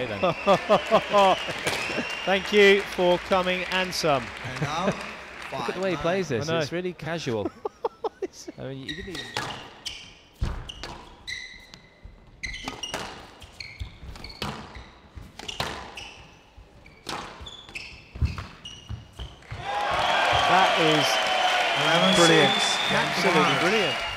Okay then. Thank you for coming and some. And now, Look at the way he plays this. It's really casual. I mean, you didn't even. That is brilliant. six, Absolutely brilliant.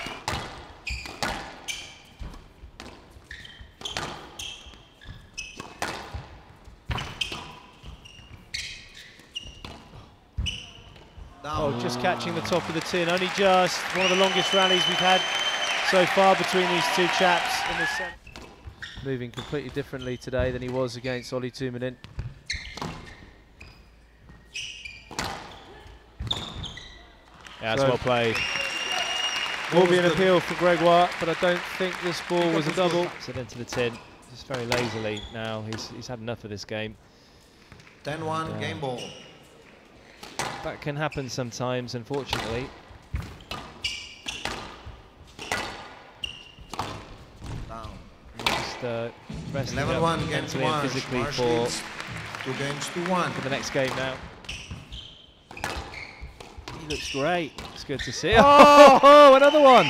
Oh, just catching the top of the tin. Only just one of the longest rallies we've had so far between these two chaps in the centre. Moving completely differently today than he was against Olli Tuominen. Yeah, that's So- well played. What Will be an appeal for Gregoire, but I don't think this ball was a double. the- Taps it into the tin. Just very lazily now. He's, he's had enough of this game. 10-1 Yeah. game ball. That can happen sometimes, unfortunately. Down. Just uh, resting 11-1 up game to mentally and physically Marche for, two games to one. for the next game now. He looks great. It's good to see. Oh! Oh, another one.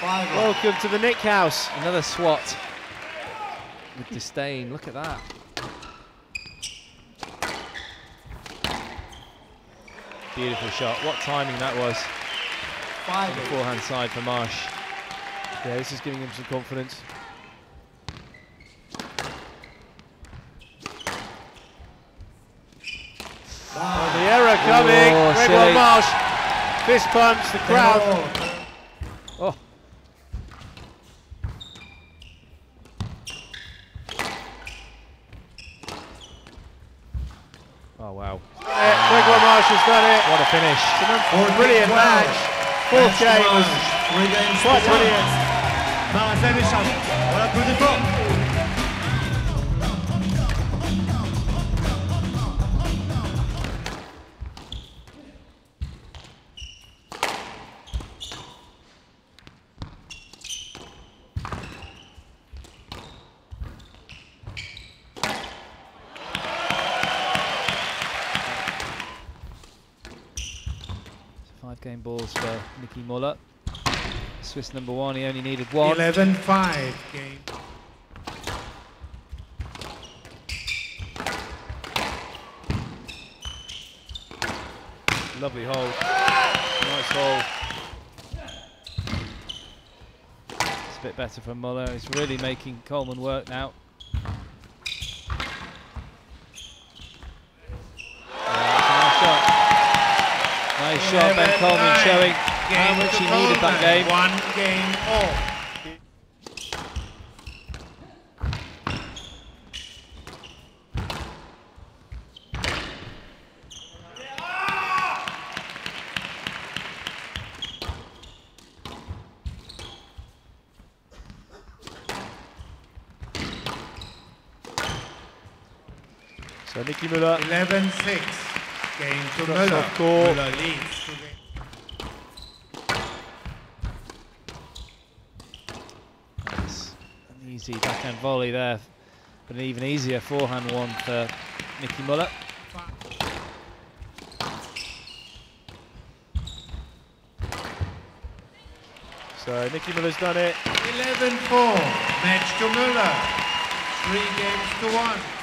Five Welcome to the Nick House. Another swat with disdain. Look at that. Beautiful shot. What timing that was. five On the forehand side for Marche. Yeah, this is giving him some confidence. Oh, the error coming. Oh, Gregoire silly. Marche. Fist pumps the crowd. Oh, oh wow. Gregoire Marche has done it. What a finish. It's an Fourteen, brilliant twelve. match. Fourth game was Marche. Three games quite to one. brilliant. On Five game balls for Nicky Müller. Swiss number one, he only needed one. 11-5 game. Lovely hole. Nice hole. It's a bit better from Müller. He's really making Coleman work now. Yeah, Nice shot. Nice shot, Ben Coleman 11-9. showing how much he needed that game. One game all. So Nicky Müller 11-6 game to That's Müller. off court. Müller leads two. That's an easy backhand volley there, but an even easier forehand one for Nicky Müller. So Nicky Müller's done it. 11-4 match to Müller. Three games to one.